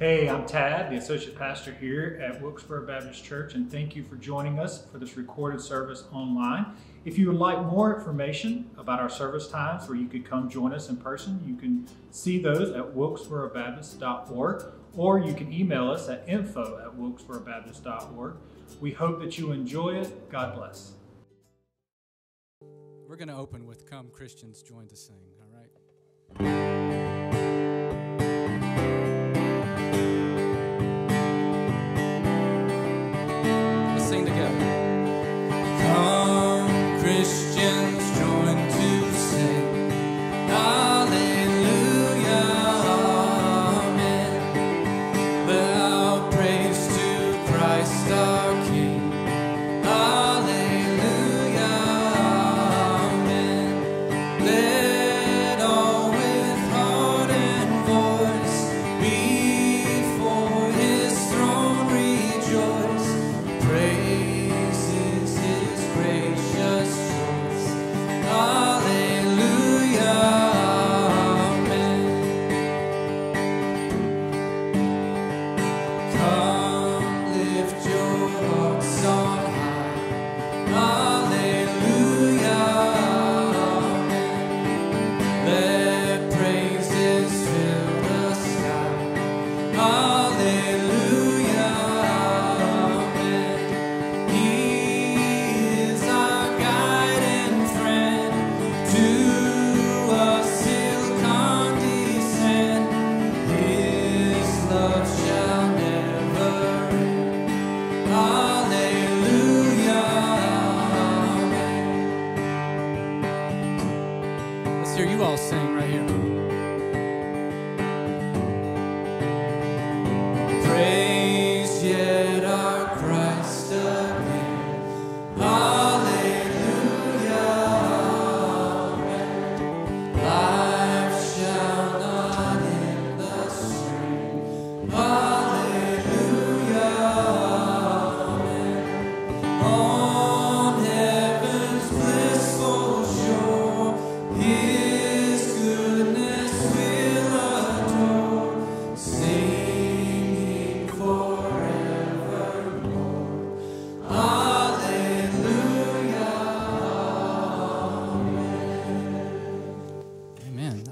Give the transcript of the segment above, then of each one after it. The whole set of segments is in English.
Hey, I'm Tad, the associate pastor here at Wilkesboro Baptist Church, and thank you for joining us for this recorded service online. If you would like more information about our service times where you could come join us in person, you can see those at wilkesborobaptist.org or you can email us at info at wilkesborobaptist.org. We hope that you enjoy it. God bless. We're going to open with Come Christians Join to Sing, all right?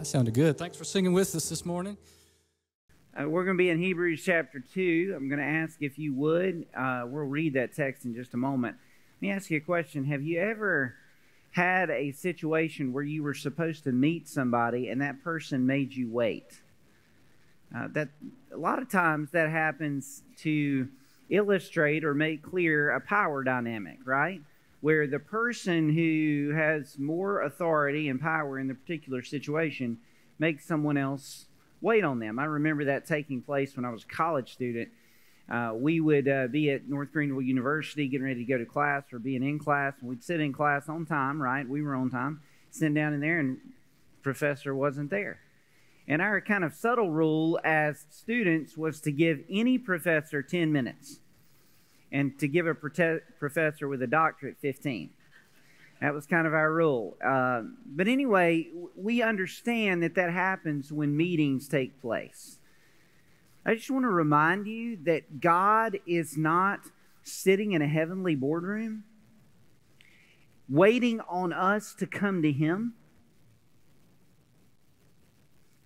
Sounded good. Thanks for singing with us this morning. Uh, we're going to be in Hebrews chapter 2. I'm going to ask if you would. Uh, we'll read that text in just a moment. Let me ask you a question. Have you ever had a situation where you were supposed to meet somebody and that person made you wait? Uh, that a lot of times that happens to illustrate or make clear a power dynamic, right? Where the person who has more authority and power in the particular situation makes someone else wait on them. I remember that taking place when I was a college student. Uh, we would uh, be at North Greenville University getting ready to go to class or being in class, and we'd sit in class on time, right? We were on time, sitting down in there, and professor wasn't there. And our kind of subtle rule as students was to give any professor 10 minutes and to give a professor with a doctorate 15. That was kind of our rule. Uh, but anyway, we understand that that happens when meetings take place. I just want to remind you that God is not sitting in a heavenly boardroom waiting on us to come to Him.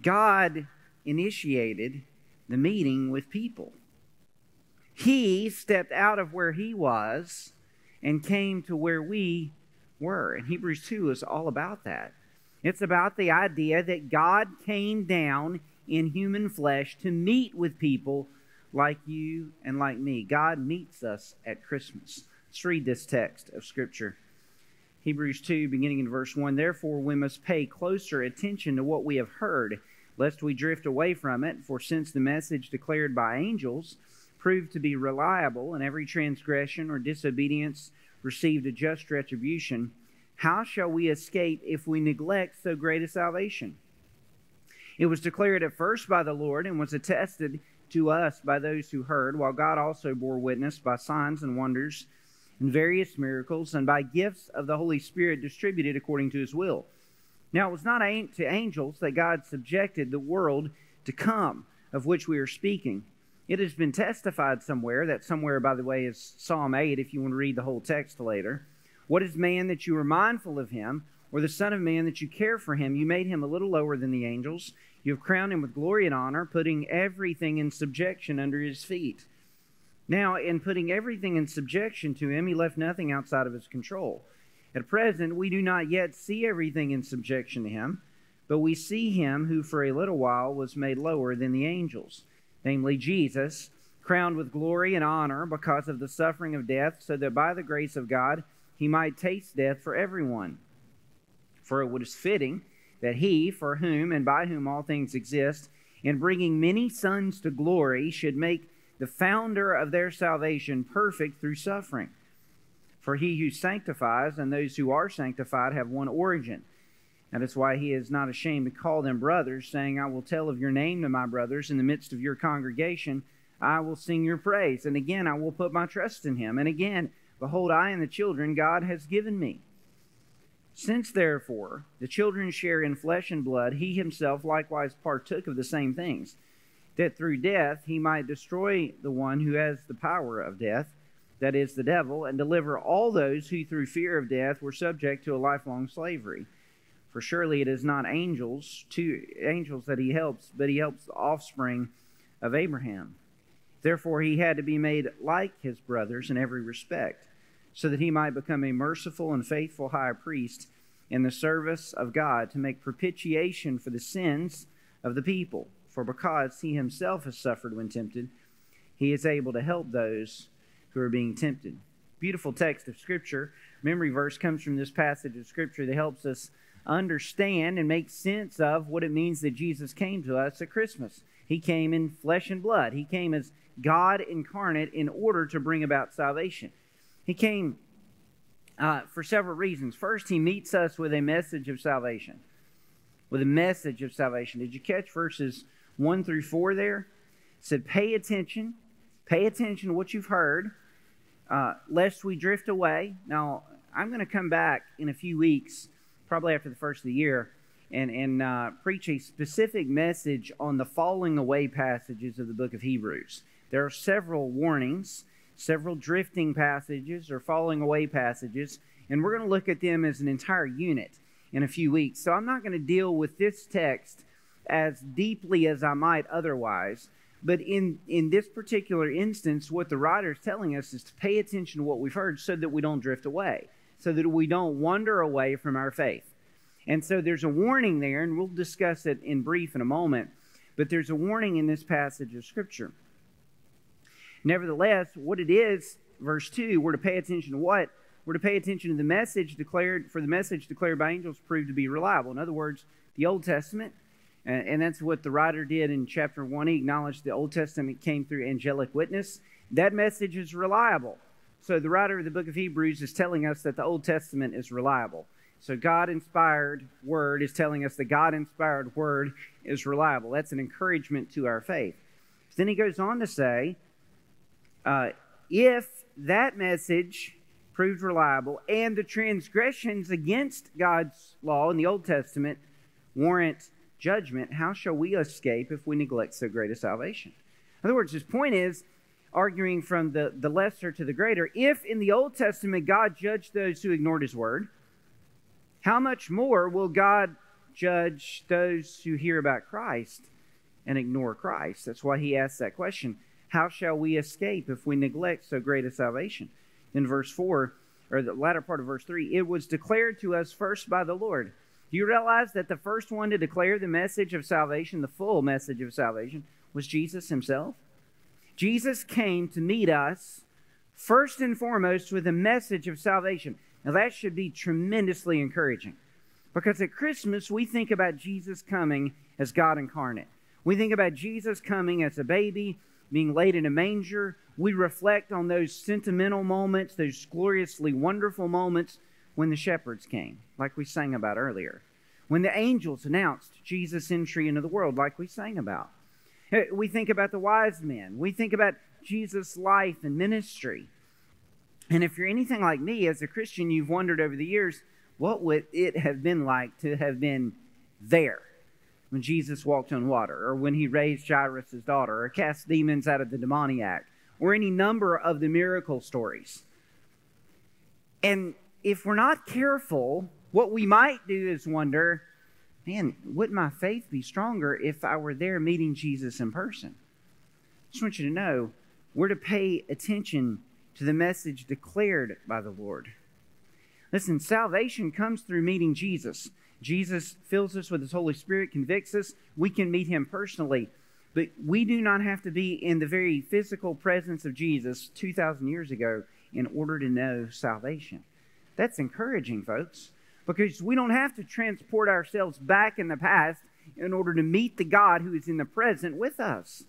God initiated the meeting with people. He stepped out of where he was and came to where we were. And Hebrews 2 is all about that. It's about the idea that God came down in human flesh to meet with people like you and like me. God meets us at Christmas. Let's read this text of Scripture. Hebrews 2, beginning in verse 1. Therefore, we must pay closer attention to what we have heard, lest we drift away from it. For since the message declared by angels, proved to be reliable, and every transgression or disobedience received a just retribution, how shall we escape if we neglect so great a salvation? It was declared at first by the Lord and was attested to us by those who heard, while God also bore witness by signs and wonders and various miracles and by gifts of the Holy Spirit distributed according to his will. Now it was not to angels that God subjected the world to come, of which we are speaking It has been testified somewhere, that somewhere, by the way, is Psalm 8, if you want to read the whole text later. What is man that you are mindful of him, or the Son of Man that you care for him? You made him a little lower than the angels. You have crowned him with glory and honor, putting everything in subjection under his feet. Now, in putting everything in subjection to him, he left nothing outside of his control. At present, we do not yet see everything in subjection to him, but we see him who for a little while was made lower than the angels, namely Jesus, crowned with glory and honor because of the suffering of death, so that by the grace of God he might taste death for everyone. For it was fitting that he, for whom and by whom all things exist, in bringing many sons to glory, should make the founder of their salvation perfect through suffering. For he who sanctifies and those who are sanctified have one origin. That is why he is not ashamed to call them brothers, saying, I will tell of your name to my brothers in the midst of your congregation. I will sing your praise. And again, I will put my trust in him. And again, behold, I and the children God has given me. Since therefore the children share in flesh and blood, he himself likewise partook of the same things, that through death he might destroy the one who has the power of death that is, the devil, and deliver all those who through fear of death were subject to a lifelong slavery. For surely it is not angels, to angels that he helps, but he helps the offspring of Abraham. Therefore he had to be made like his brothers in every respect, so that he might become a merciful and faithful high priest in the service of God to make propitiation for the sins of the people. For because he himself has suffered when tempted, he is able to help those who are being tempted. Beautiful text of Scripture. Memory verse comes from this passage of Scripture that helps us understand and make sense of what it means that Jesus came to us at Christmas. He came in flesh and blood, He came as God incarnate in order to bring about salvation. He came uh, for several reasons. First, He meets us with a message of salvation. With a message of salvation. Did you catch verses 1 through 4 there? It said, Pay attention. Pay attention to what you've heard uh, lest we drift away. Now, I'm going to come back in a few weeks, probably after the first of the year, and, and uh, preach a specific message on the falling away passages of the book of Hebrews. There are several warnings, several drifting passages or falling away passages, and we're going to look at them as an entire unit in a few weeks. So I'm not going to deal with this text as deeply as I might otherwise. But in, in this particular instance, what the writer is telling us is to pay attention to what we've heard so that we don't drift away, so that we don't wander away from our faith. And so there's a warning there, and we'll discuss it in brief in a moment, but there's a warning in this passage of Scripture. Nevertheless, what it is, verse 2, we're to pay attention to what? We're to pay attention to the message declared, for the message declared by angels proved to be reliable. In other words, the Old Testament and, that's what the writer did in chapter 1. He acknowledged the Old Testament came through angelic witness. That message is reliable. So the writer of the book of Hebrews is telling us that the Old Testament is reliable. So God inspired word is telling us the God inspired word is reliable. That's an encouragement to our faith. Then he goes on to say, uh, if that message proved reliable and the transgressions against God's law in the Old Testament warrant judgment, how shall we escape if we neglect so great a salvation? In other words, his point is arguing from the, the lesser to the greater. If in the Old Testament God judged those who ignored his word, how much more will God judge those who hear about Christ and ignore Christ? That's why he asks that question. How shall we escape if we neglect so great a salvation? In verse 4, or the latter part of verse 3, it was declared to us first by the Lord do you realize that the first one to declare the message of salvation, the full message of salvation, was Jesus himself? Jesus came to meet us first and foremost with a message of salvation. Now, that should be tremendously encouraging because at Christmas we think about Jesus coming as God incarnate. We think about Jesus coming as a baby, being laid in a manger. We reflect on those sentimental moments, those gloriously wonderful moments when the shepherds came, like we sang about earlier. When the angels announced Jesus' entry into the world, like we sang about. We think about the wise men. We think about Jesus' life and ministry. And if you're anything like me as a Christian, you've wondered over the years, what would it have been like to have been there? when Jesus walked on water, or when he raised Jairus' daughter, or cast demons out of the demoniac, or any number of the miracle stories. And if we're not careful, what we might do is wonder, man, wouldn't my faith be stronger if I were there meeting Jesus in person? I just want you to know we're to pay attention to the message declared by the Lord. Listen, salvation comes through meeting Jesus. Jesus fills us with His Holy Spirit, convicts us. We can meet Him personally. But we do not have to be in the very physical presence of Jesus 2,000 years ago in order to know salvation. That's encouraging, folks, because we don't have to transport ourselves back in the past in order to meet the God who is in the present with us.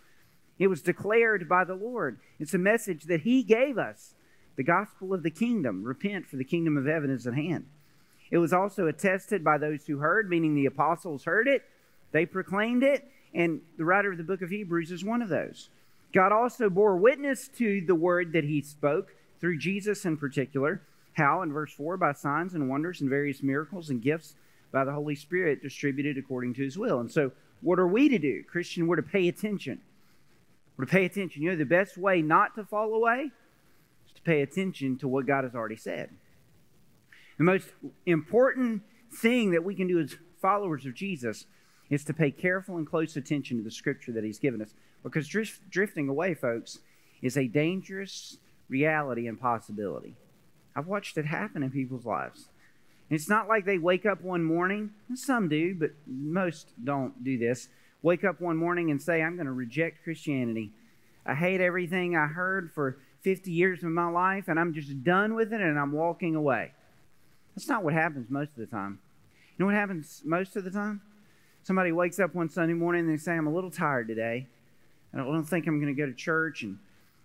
It was declared by the Lord. It's a message that He gave us the gospel of the kingdom. Repent, for the kingdom of heaven is at hand. It was also attested by those who heard, meaning the apostles heard it, they proclaimed it, and the writer of the book of Hebrews is one of those. God also bore witness to the word that He spoke through Jesus in particular. How? In verse 4, by signs and wonders and various miracles and gifts by the Holy Spirit distributed according to His will. And so, what are we to do? Christian, we're to pay attention. We're to pay attention. You know, the best way not to fall away is to pay attention to what God has already said. The most important thing that we can do as followers of Jesus is to pay careful and close attention to the scripture that He's given us. Because drift, drifting away, folks, is a dangerous reality and possibility. I've watched it happen in people's lives. And it's not like they wake up one morning, some do, but most don't do this wake up one morning and say, I'm going to reject Christianity. I hate everything I heard for 50 years of my life, and I'm just done with it, and I'm walking away. That's not what happens most of the time. You know what happens most of the time? Somebody wakes up one Sunday morning and they say, I'm a little tired today. I don't think I'm going to go to church. And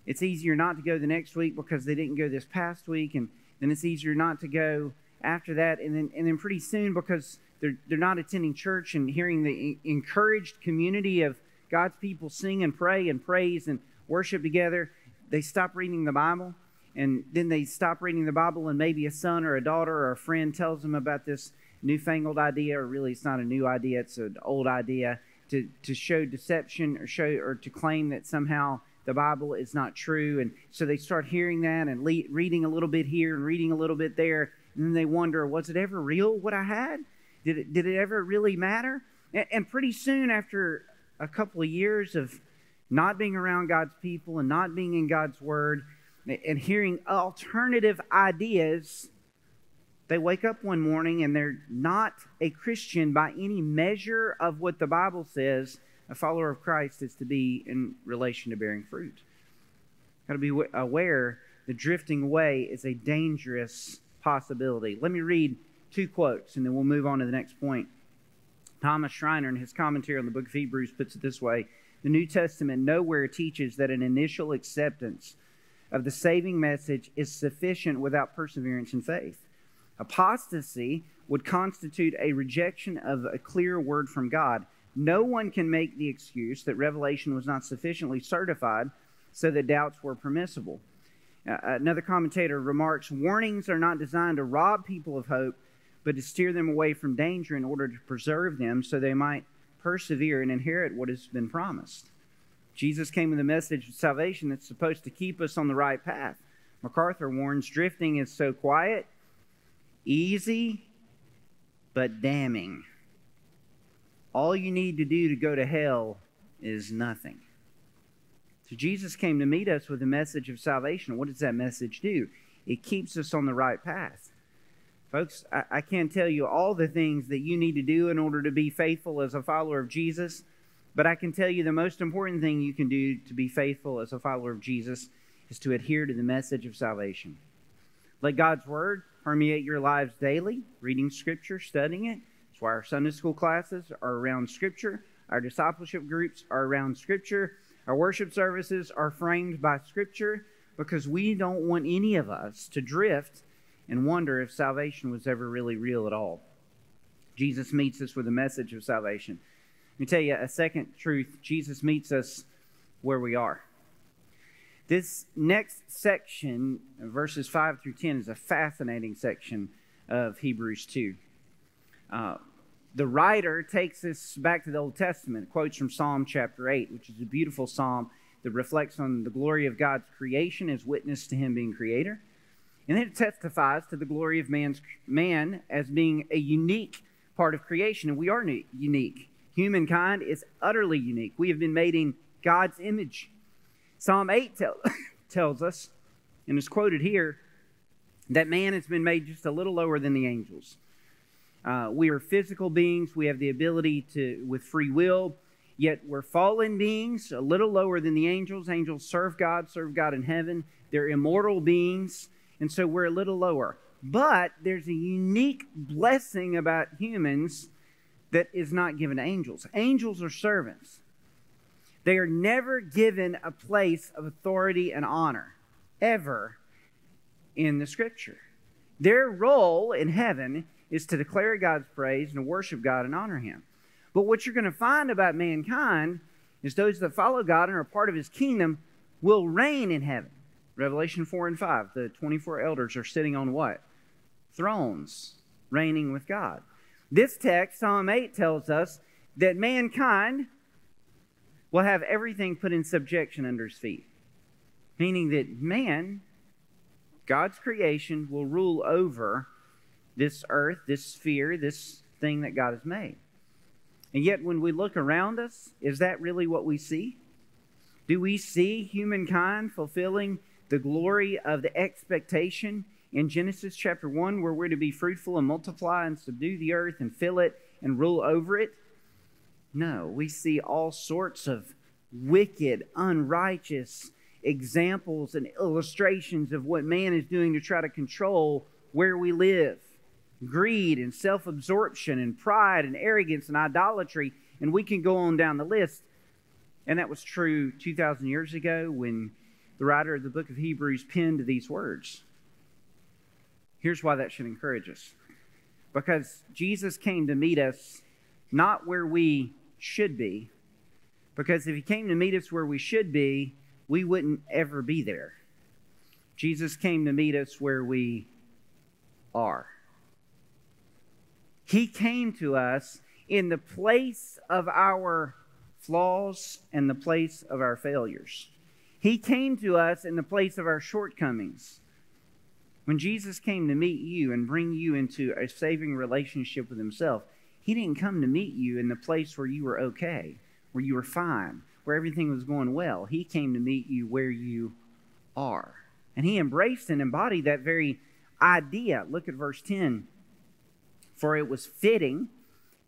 it's easier not to go the next week because they didn't go this past week. And then it's easier not to go after that. And then, and then pretty soon, because they're, they're not attending church and hearing the encouraged community of God's people sing and pray and praise and worship together. They stop reading the Bible and then they stop reading the Bible, and maybe a son or a daughter or a friend tells them about this newfangled idea, or really it's not a new idea, it's an old idea to, to show deception or show or to claim that somehow the Bible is not true. And so they start hearing that and le- reading a little bit here and reading a little bit there. And then they wonder, was it ever real what I had? Did it, did it ever really matter? And, and pretty soon, after a couple of years of not being around God's people and not being in God's Word and hearing alternative ideas, they wake up one morning and they're not a Christian by any measure of what the Bible says a follower of Christ is to be in relation to bearing fruit. Got to be aware the drifting away is a dangerous possibility. Let me read two quotes, and then we'll move on to the next point. Thomas Schreiner, in his commentary on the book of Hebrews, puts it this way The New Testament nowhere teaches that an initial acceptance of the saving message is sufficient without perseverance and faith. Apostasy would constitute a rejection of a clear word from God. No one can make the excuse that revelation was not sufficiently certified so that doubts were permissible. Uh, another commentator remarks warnings are not designed to rob people of hope, but to steer them away from danger in order to preserve them so they might persevere and inherit what has been promised. Jesus came with a message of salvation that's supposed to keep us on the right path. MacArthur warns drifting is so quiet, easy, but damning. All you need to do to go to hell is nothing. So Jesus came to meet us with a message of salvation. What does that message do? It keeps us on the right path. Folks, I, I can't tell you all the things that you need to do in order to be faithful as a follower of Jesus, but I can tell you the most important thing you can do to be faithful as a follower of Jesus is to adhere to the message of salvation. Let God's Word permeate your lives daily, reading Scripture, studying it. That's why our Sunday school classes are around Scripture, our discipleship groups are around Scripture, our worship services are framed by Scripture, because we don't want any of us to drift and wonder if salvation was ever really real at all. Jesus meets us with a message of salvation. Let me tell you a second truth Jesus meets us where we are. This next section, verses 5 through 10, is a fascinating section of Hebrews 2. Uh, the writer takes us back to the Old Testament, quotes from Psalm chapter 8, which is a beautiful psalm that reflects on the glory of God's creation as witness to him being creator. And then it testifies to the glory of man's man as being a unique part of creation, and we are unique. Humankind is utterly unique. We have been made in God's image. Psalm 8 tell, tells us, and is quoted here, that man has been made just a little lower than the angels. Uh, we are physical beings. We have the ability to, with free will, yet we're fallen beings, a little lower than the angels. Angels serve God, serve God in heaven. They're immortal beings, and so we're a little lower. But there's a unique blessing about humans that is not given to angels. Angels are servants. They are never given a place of authority and honor, ever in the scripture. Their role in heaven is to declare God's praise and to worship God and honor Him. But what you're going to find about mankind is those that follow God and are part of His kingdom will reign in heaven. Revelation 4 and 5. The 24 elders are sitting on what? Thrones, reigning with God. This text, Psalm 8, tells us that mankind will have everything put in subjection under his feet. Meaning that man, God's creation, will rule over this earth, this sphere, this thing that God has made. And yet, when we look around us, is that really what we see? Do we see humankind fulfilling the glory of the expectation in Genesis chapter 1, where we're to be fruitful and multiply and subdue the earth and fill it and rule over it? No, we see all sorts of wicked, unrighteous examples and illustrations of what man is doing to try to control where we live greed and self absorption and pride and arrogance and idolatry. And we can go on down the list. And that was true 2,000 years ago when the writer of the book of Hebrews penned these words. Here's why that should encourage us because Jesus came to meet us not where we should be, because if He came to meet us where we should be, we wouldn't ever be there. Jesus came to meet us where we are. He came to us in the place of our flaws and the place of our failures. He came to us in the place of our shortcomings. When Jesus came to meet you and bring you into a saving relationship with Himself, He didn't come to meet you in the place where you were okay, where you were fine, where everything was going well. He came to meet you where you are. And He embraced and embodied that very idea. Look at verse 10 for it was fitting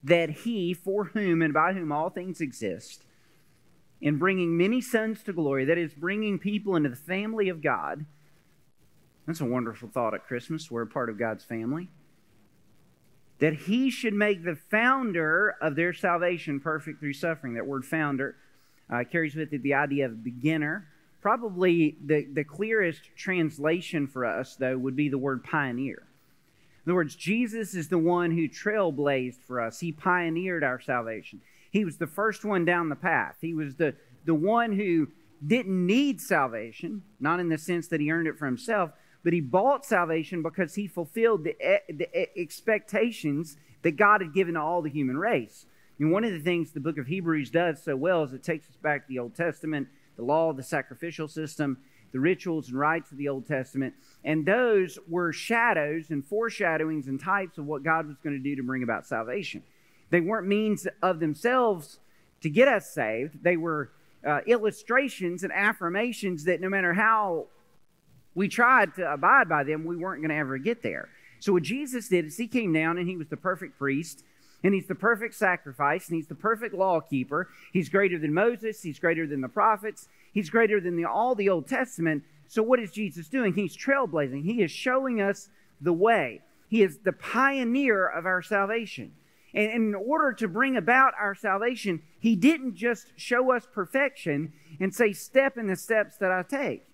that he, for whom and by whom all things exist, in bringing many sons to glory, that is, bringing people into the family of God. That's a wonderful thought at Christmas. We're a part of God's family. That he should make the founder of their salvation perfect through suffering. That word founder uh, carries with it the idea of a beginner. Probably the, the clearest translation for us, though, would be the word pioneer. In other words, Jesus is the one who trailblazed for us. He pioneered our salvation. He was the first one down the path. He was the, the one who didn't need salvation, not in the sense that he earned it for himself, but he bought salvation because he fulfilled the, the expectations that God had given to all the human race. And one of the things the book of Hebrews does so well is it takes us back to the Old Testament, the law, the sacrificial system, the rituals and rites of the Old Testament. And those were shadows and foreshadowings and types of what God was going to do to bring about salvation. They weren't means of themselves to get us saved, they were uh, illustrations and affirmations that no matter how we tried to abide by them, we weren't going to ever get there. So, what Jesus did is he came down and he was the perfect priest and he's the perfect sacrifice, and he's the perfect law keeper. He's greater than Moses, he's greater than the prophets, he's greater than the, all the Old Testament. So, what is Jesus doing? He's trailblazing, he is showing us the way. He is the pioneer of our salvation. And in order to bring about our salvation, he didn't just show us perfection and say, Step in the steps that I take.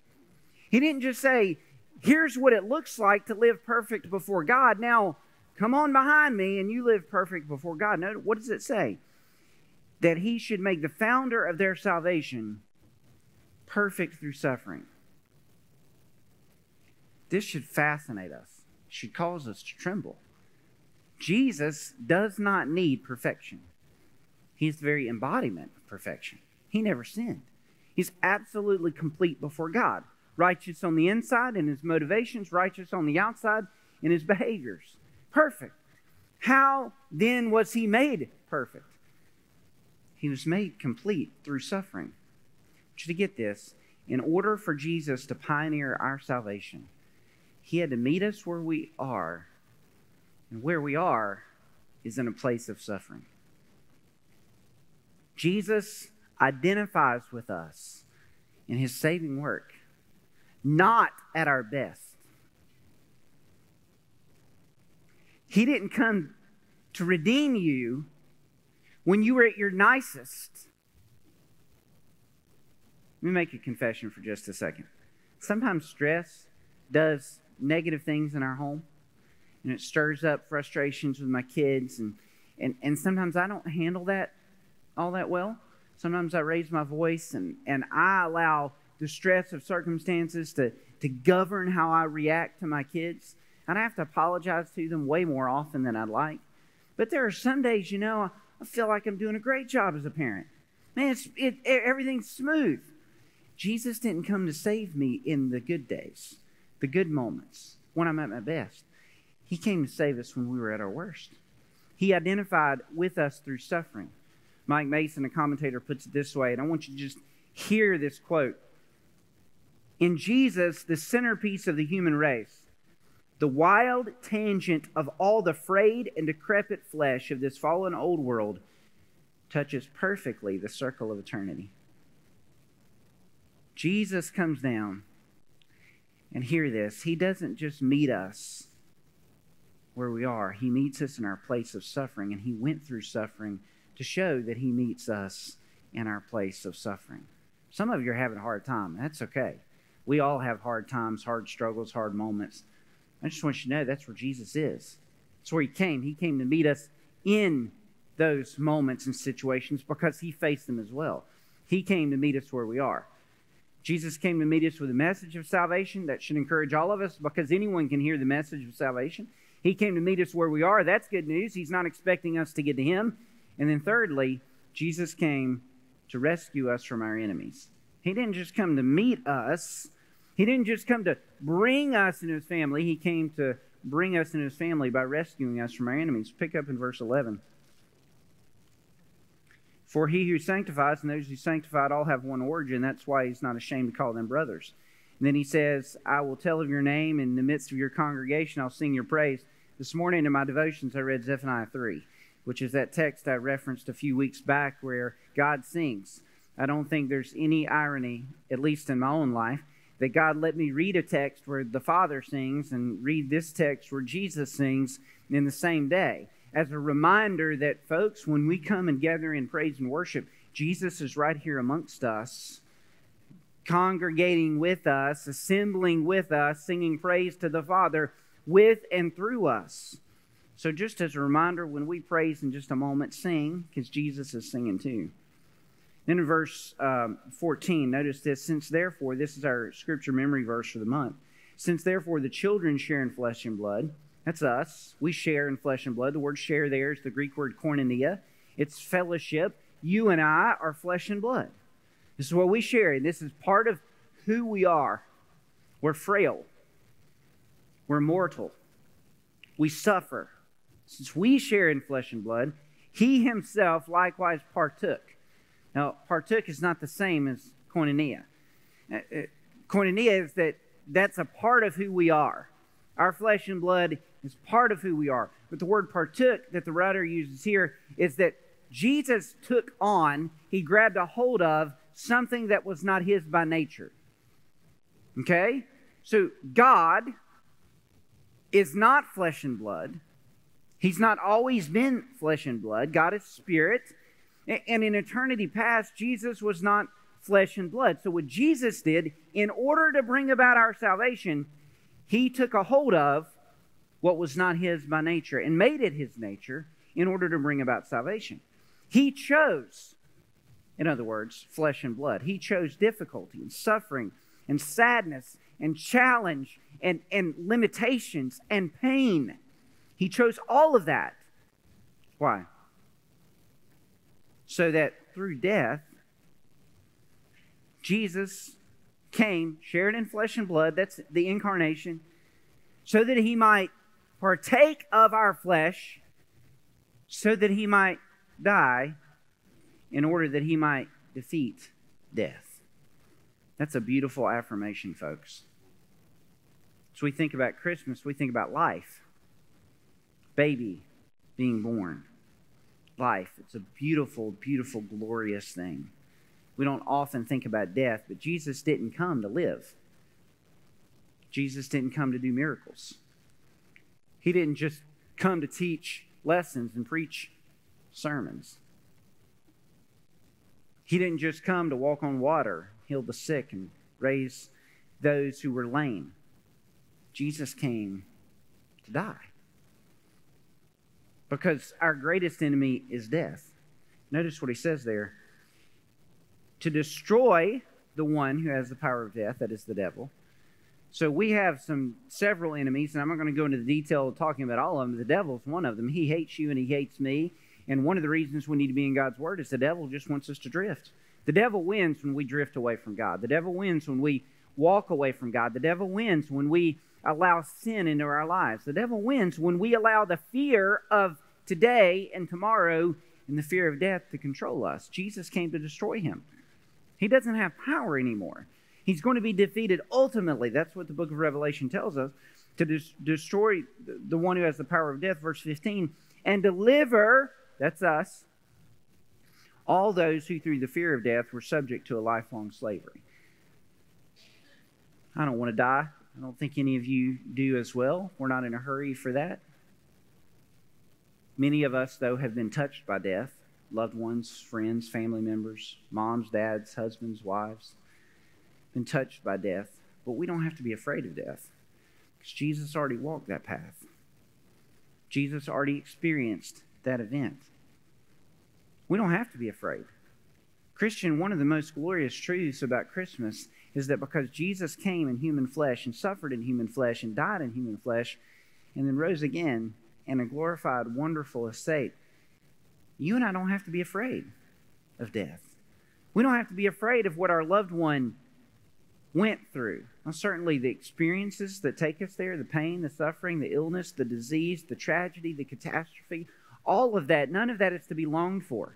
He didn't just say, Here's what it looks like to live perfect before God. Now, Come on behind me and you live perfect before God. No, what does it say? That he should make the founder of their salvation perfect through suffering. This should fascinate us, should cause us to tremble. Jesus does not need perfection. He's the very embodiment of perfection. He never sinned. He's absolutely complete before God. Righteous on the inside in his motivations, righteous on the outside in his behaviors. Perfect. How then was he made perfect? He was made complete through suffering. You to get this. In order for Jesus to pioneer our salvation, he had to meet us where we are. And where we are is in a place of suffering. Jesus identifies with us in his saving work, not at our best. He didn't come to redeem you when you were at your nicest. Let me make a confession for just a second. Sometimes stress does negative things in our home, and it stirs up frustrations with my kids, and, and, and sometimes I don't handle that all that well. Sometimes I raise my voice and, and I allow the stress of circumstances to, to govern how I react to my kids. And I have to apologize to them way more often than I'd like. But there are some days, you know, I feel like I'm doing a great job as a parent. Man, it's, it, everything's smooth. Jesus didn't come to save me in the good days, the good moments, when I'm at my best. He came to save us when we were at our worst. He identified with us through suffering. Mike Mason, a commentator, puts it this way, and I want you to just hear this quote. In Jesus, the centerpiece of the human race, the wild tangent of all the frayed and decrepit flesh of this fallen old world touches perfectly the circle of eternity. Jesus comes down, and hear this, he doesn't just meet us where we are, he meets us in our place of suffering, and he went through suffering to show that He meets us in our place of suffering. Some of you are having a hard time. That's okay. We all have hard times, hard struggles, hard moments. I just want you to know that's where Jesus is. That's where He came. He came to meet us in those moments and situations because He faced them as well. He came to meet us where we are. Jesus came to meet us with a message of salvation that should encourage all of us because anyone can hear the message of salvation. He came to meet us where we are. That's good news. He's not expecting us to get to Him. And then, thirdly, Jesus came to rescue us from our enemies. He didn't just come to meet us, He didn't just come to bring us into His family. He came to bring us into His family by rescuing us from our enemies. Pick up in verse 11. For he who sanctifies and those who sanctified all have one origin. That's why he's not ashamed to call them brothers. And then he says, I will tell of your name in the midst of your congregation. I'll sing your praise. This morning in my devotions, I read Zephaniah 3 which is that text I referenced a few weeks back where God sings. I don't think there's any irony, at least in my own life, that God let me read a text where the Father sings and read this text where Jesus sings in the same day. As a reminder that, folks, when we come and gather in praise and worship, Jesus is right here amongst us, congregating with us, assembling with us, singing praise to the Father with and through us. So, just as a reminder, when we praise in just a moment, sing, because Jesus is singing too. Then in verse um, 14, notice this since therefore, this is our scripture memory verse for the month. Since therefore the children share in flesh and blood, that's us. We share in flesh and blood. The word share there is the Greek word koinonia. It's fellowship. You and I are flesh and blood. This is what we share, and this is part of who we are. We're frail. We're mortal. We suffer. Since we share in flesh and blood, he himself likewise partook. Now, partook is not the same as koinonia. Uh, uh, koinonia is that that's a part of who we are. Our flesh and blood is part of who we are. But the word partook that the writer uses here is that Jesus took on, he grabbed a hold of something that was not his by nature. Okay? So God is not flesh and blood. He's not always been flesh and blood. God is spirit. And in eternity past, Jesus was not flesh and blood. So, what Jesus did, in order to bring about our salvation, he took a hold of what was not his by nature and made it his nature in order to bring about salvation. He chose, in other words, flesh and blood. He chose difficulty and suffering and sadness and challenge and, and limitations and pain He chose all of that. Why? So that through death, Jesus came, shared in flesh and blood, that's the incarnation, so that he might partake of our flesh, so that he might die, in order that he might defeat death. That's a beautiful affirmation, folks. So we think about Christmas, we think about life. Baby being born. Life. It's a beautiful, beautiful, glorious thing. We don't often think about death, but Jesus didn't come to live. Jesus didn't come to do miracles. He didn't just come to teach lessons and preach sermons. He didn't just come to walk on water, heal the sick, and raise those who were lame. Jesus came to die. Because our greatest enemy is death. Notice what he says there to destroy the one who has the power of death, that is the devil. So we have some several enemies, and I'm not going to go into the detail of talking about all of them. The devil's one of them. He hates you and he hates me. And one of the reasons we need to be in God's Word is the devil just wants us to drift. The devil wins when we drift away from God. The devil wins when we walk away from God. The devil wins when we allow sin into our lives. The devil wins when we allow the fear of today and tomorrow and the fear of death to control us. Jesus came to destroy him. He doesn't have power anymore. He's going to be defeated ultimately. That's what the book of Revelation tells us to des- destroy the one who has the power of death, verse 15, and deliver, that's us, all those who through the fear of death were subject to a lifelong slavery. I don't want to die. I don't think any of you do as well. We're not in a hurry for that. Many of us, though, have been touched by death loved ones, friends, family members, moms, dads, husbands, wives, been touched by death. But we don't have to be afraid of death because Jesus already walked that path. Jesus already experienced that event. We don't have to be afraid. Christian, one of the most glorious truths about Christmas is that because Jesus came in human flesh and suffered in human flesh and died in human flesh and then rose again in a glorified, wonderful estate, you and I don't have to be afraid of death. We don't have to be afraid of what our loved one went through. Certainly, the experiences that take us there the pain, the suffering, the illness, the disease, the tragedy, the catastrophe all of that, none of that is to be longed for.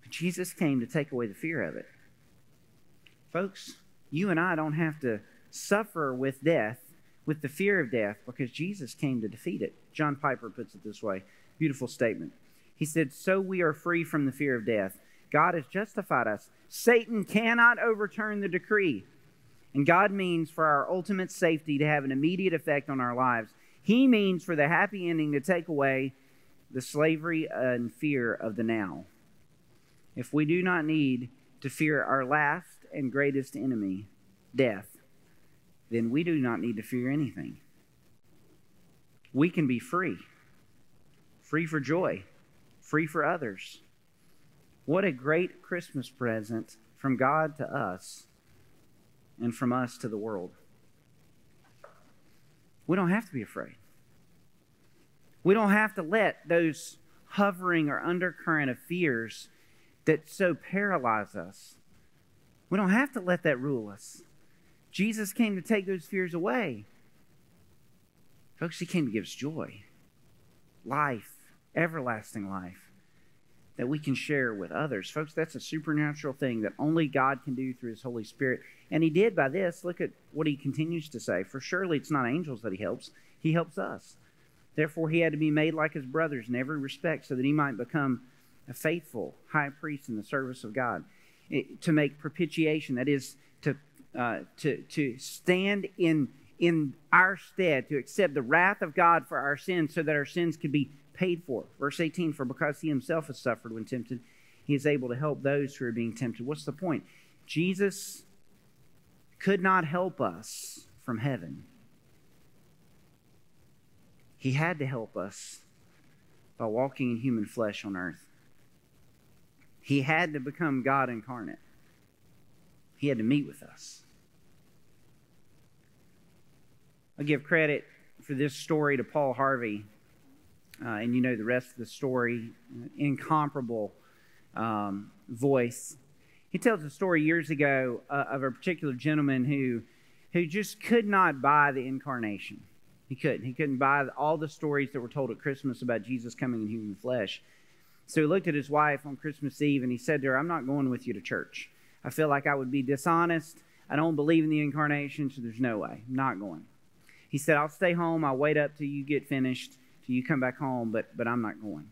But Jesus came to take away the fear of it. Folks, you and I don't have to suffer with death, with the fear of death, because Jesus came to defeat it. John Piper puts it this way beautiful statement. He said, So we are free from the fear of death. God has justified us. Satan cannot overturn the decree. And God means for our ultimate safety to have an immediate effect on our lives. He means for the happy ending to take away the slavery and fear of the now. If we do not need to fear our last and greatest enemy, death, then we do not need to fear anything. We can be free, free for joy, free for others. What a great Christmas present from God to us and from us to the world. We don't have to be afraid. We don't have to let those hovering or undercurrent of fears that so paralyze us. We don't have to let that rule us. Jesus came to take those fears away. Folks, He came to give us joy, life, everlasting life that we can share with others. Folks, that's a supernatural thing that only God can do through His Holy Spirit. And He did by this. Look at what He continues to say. For surely it's not angels that He helps, He helps us. Therefore, He had to be made like His brothers in every respect so that He might become a faithful high priest in the service of God. It, to make propitiation, that is, to, uh, to, to stand in, in our stead, to accept the wrath of God for our sins so that our sins could be paid for. Verse 18 For because he himself has suffered when tempted, he is able to help those who are being tempted. What's the point? Jesus could not help us from heaven. He had to help us by walking in human flesh on earth. He had to become God incarnate. He had to meet with us. I give credit for this story to Paul Harvey, uh, and you know the rest of the story, incomparable um, voice. He tells a story years ago uh, of a particular gentleman who, who just could not buy the incarnation. He couldn't. He couldn't buy all the stories that were told at Christmas about Jesus coming in human flesh. So he looked at his wife on Christmas Eve and he said to her, I'm not going with you to church. I feel like I would be dishonest. I don't believe in the incarnation, so there's no way. I'm not going. He said, I'll stay home. I'll wait up till you get finished, you come back home, but, but I'm not going.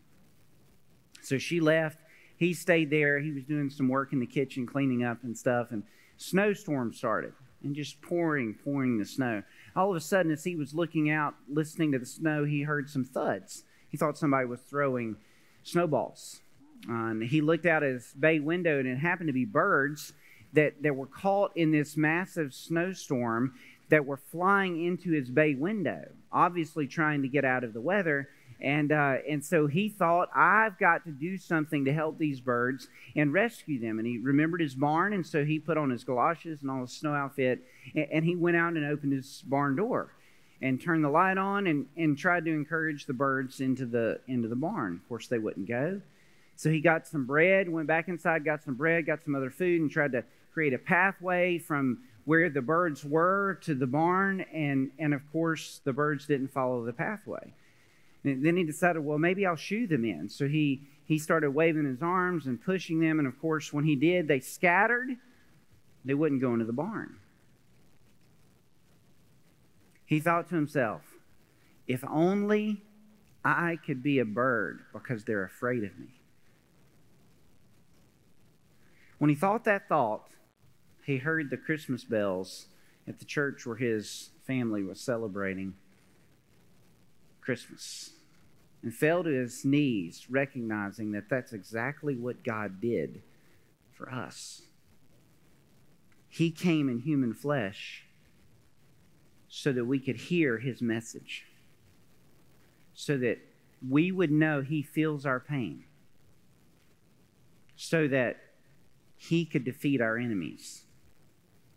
So she left. He stayed there. He was doing some work in the kitchen, cleaning up and stuff, and snowstorm started and just pouring, pouring the snow. All of a sudden, as he was looking out, listening to the snow, he heard some thuds. He thought somebody was throwing snowballs. Uh, and he looked out his bay window, and it happened to be birds that, that were caught in this massive snowstorm that were flying into his bay window, obviously trying to get out of the weather. And, uh, and so he thought, I've got to do something to help these birds and rescue them. And he remembered his barn, and so he put on his galoshes and all his snow outfit, and, and he went out and opened his barn door and turned the light on and, and tried to encourage the birds into the, into the barn. Of course, they wouldn't go. So he got some bread, went back inside, got some bread, got some other food, and tried to create a pathway from where the birds were to the barn. And, and of course, the birds didn't follow the pathway. And then he decided, well, maybe I'll shoo them in. So he, he started waving his arms and pushing them. And of course, when he did, they scattered. They wouldn't go into the barn. He thought to himself, if only I could be a bird because they're afraid of me. When he thought that thought, he heard the Christmas bells at the church where his family was celebrating Christmas and fell to his knees, recognizing that that's exactly what God did for us. He came in human flesh so that we could hear his message, so that we would know he feels our pain, so that he could defeat our enemies,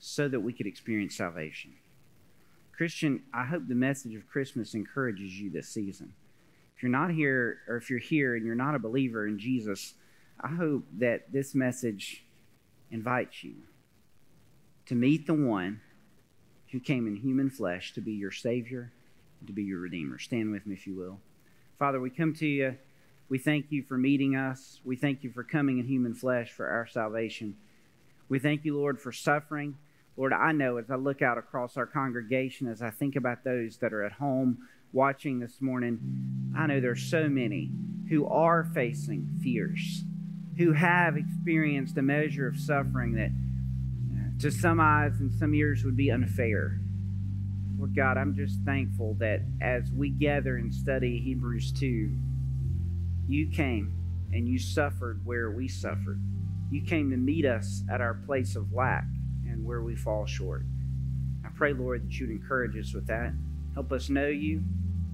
so that we could experience salvation. Christian, I hope the message of Christmas encourages you this season. If you're not here, or if you're here and you're not a believer in Jesus, I hope that this message invites you to meet the one who came in human flesh to be your Savior to be your Redeemer. Stand with me, if you will. Father, we come to you. We thank you for meeting us. We thank you for coming in human flesh for our salvation. We thank you, Lord, for suffering. Lord, I know as I look out across our congregation, as I think about those that are at home watching this morning, I know there's so many who are facing fears, who have experienced a measure of suffering that uh, to some eyes and some ears would be unfair. Lord God, I'm just thankful that as we gather and study Hebrews 2, you came and you suffered where we suffered. You came to meet us at our place of lack and where we fall short. I pray, Lord, that you'd encourage us with that. Help us know you.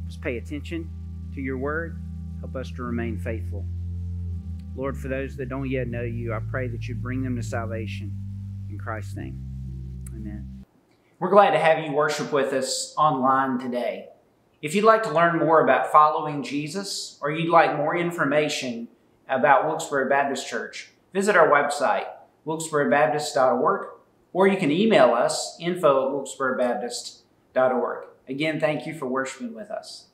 Just pay attention to your word. Help us to remain faithful. Lord, for those that don't yet know you, I pray that you bring them to salvation. In Christ's name, amen. We're glad to have you worship with us online today. If you'd like to learn more about following Jesus or you'd like more information about Wilkesboro Baptist Church, visit our website, wilkesborobaptist.org, or you can email us, info at wilkesborobaptist.org. Again, thank you for worshiping with us.